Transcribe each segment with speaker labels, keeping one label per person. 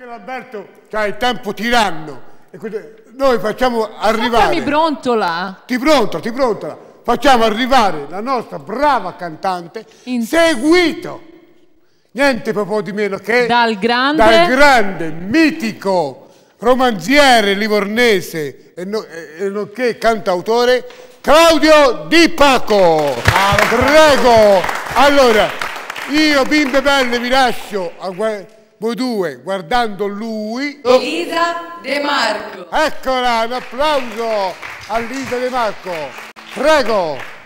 Speaker 1: Alberto c'ha il tempo tiranno e noi facciamo arrivare.
Speaker 2: mi brontola?
Speaker 1: Ti pronto ti prontola facciamo arrivare la nostra brava cantante In... seguito. Niente proprio di meno che
Speaker 2: dal grande
Speaker 1: dal grande mitico romanziere livornese e, no, e nonché cantautore Claudio Di Paco. Prego. Allora io bimbe belle vi lascio a voi due guardando lui.
Speaker 3: Elisa De Marco.
Speaker 1: Eccola, un applauso a Elisa De Marco. Prego.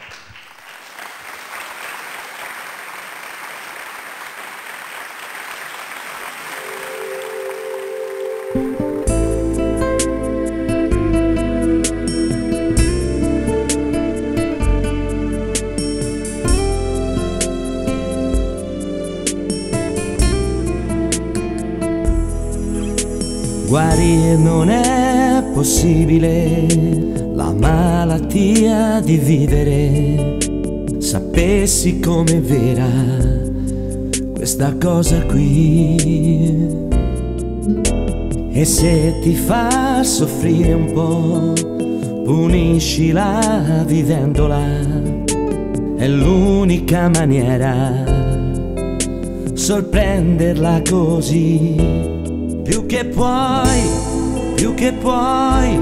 Speaker 4: Guarire non è possibile la malattia di vivere. Sapessi com'è vera questa cosa qui. E se ti fa soffrire un po', puniscila vivendola. È l'unica maniera sorprenderla così più che puoi, più che puoi,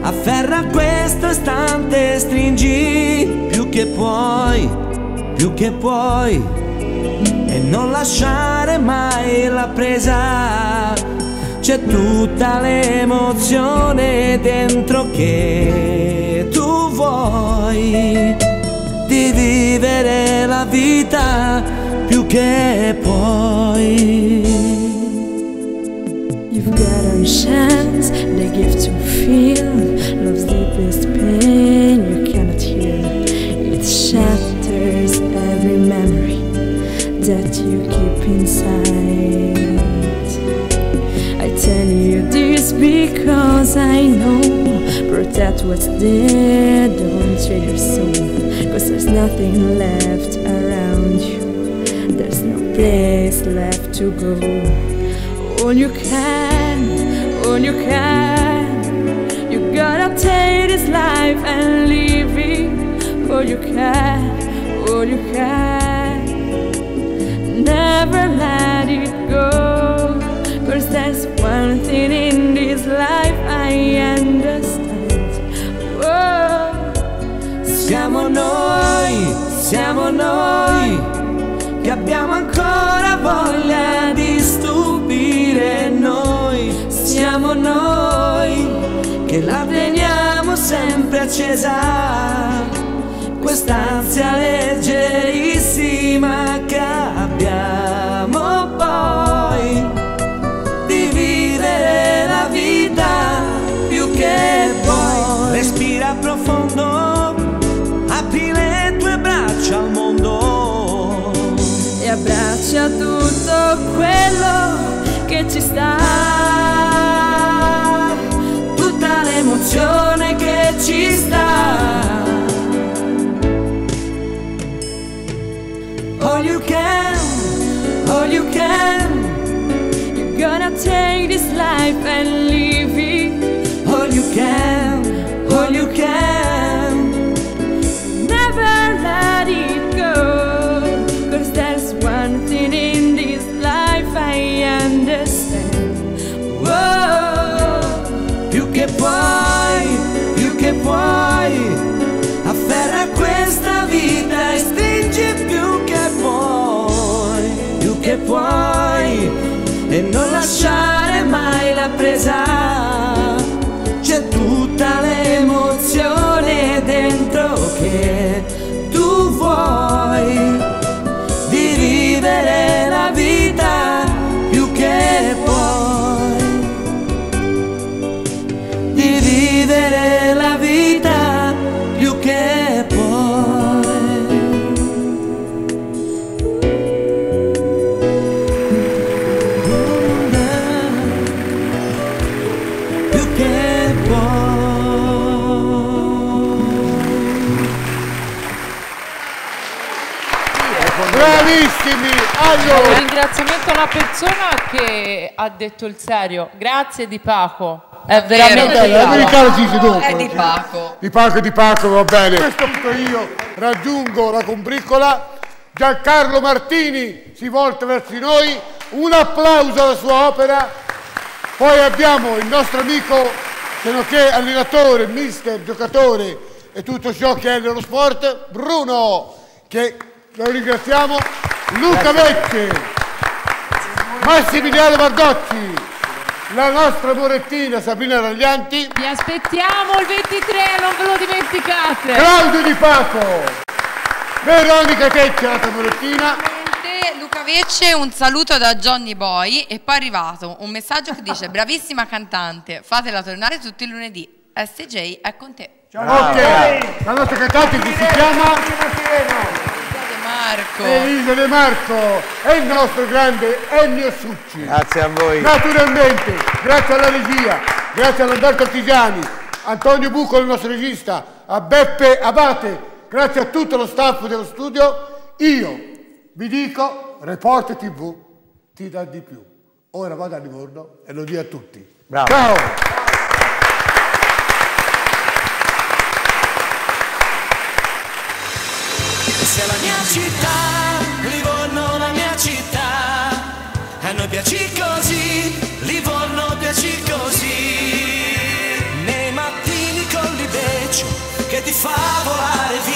Speaker 4: afferra questo istante, stringi, più che puoi, più che puoi, e non lasciare mai la presa. C'è tutta l'emozione dentro che tu vuoi di vivere la vita più che puoi.
Speaker 5: You've got a chance, they give to feel love's deepest pain you cannot hear. It shatters every memory that you keep inside. I tell you this because I know protect what's there, don't trade your soul. Cause there's nothing left around you, there's no place left to go all you can, all you can. You gotta take this life and live it. All you can, all you can. Never let it go. Cause there's one thing in this life I understand. Whoa.
Speaker 4: Siamo noi, siamo noi, che abbiamo ancora sempre accesa, quest'ansia leggerissima che abbiamo poi di vivere la vita più che puoi. Respira profondo, apri le tue braccia al mondo
Speaker 5: e abbraccia tutto quello che ci sta
Speaker 1: Allora.
Speaker 2: Un ringraziamento a una persona che ha detto il serio. Grazie di Paco. È veramente bravo.
Speaker 1: l'americano si dopo.
Speaker 3: È di Paco.
Speaker 1: Di Paco, di Paco, va bene. Questo punto io raggiungo la combriccola. Giancarlo Martini si volta verso di noi. Un applauso alla sua opera. Poi abbiamo il nostro amico, se non che allenatore, mister, giocatore e tutto ciò che è nello sport, Bruno, che lo ringraziamo. Luca Vecchi, Massimiliano Bardocci, la nostra Morettina Sabrina Raglianti,
Speaker 2: Vi aspettiamo il 23, non ve lo dimenticate.
Speaker 1: Claudio Di Paco, Veronica Teccia, la tua Morettina,
Speaker 3: Luca Vecce, un saluto da Johnny Boy e poi è arrivato un messaggio che dice bravissima cantante, fatela tornare tutti i lunedì. SJ è con te.
Speaker 1: ok, la nostra cantante che si chiama
Speaker 3: Marco.
Speaker 1: Elisa De Marco e il nostro grande Ennio Succi.
Speaker 6: Grazie a voi.
Speaker 1: Naturalmente, grazie alla regia, grazie ad Alberto Artigiani, Antonio Buco, il nostro regista, a Beppe Abate, grazie a tutto lo staff dello studio. Io vi dico, Report TV ti dà di più. Ora vado a Livorno e lo dico a tutti.
Speaker 6: Bravo.
Speaker 1: Ciao!
Speaker 7: E se la mia città, Livorno la mia città, a noi piaci così,
Speaker 4: Livorno piaci così. Nei mattini con l'ibeccio che ti fa volare via.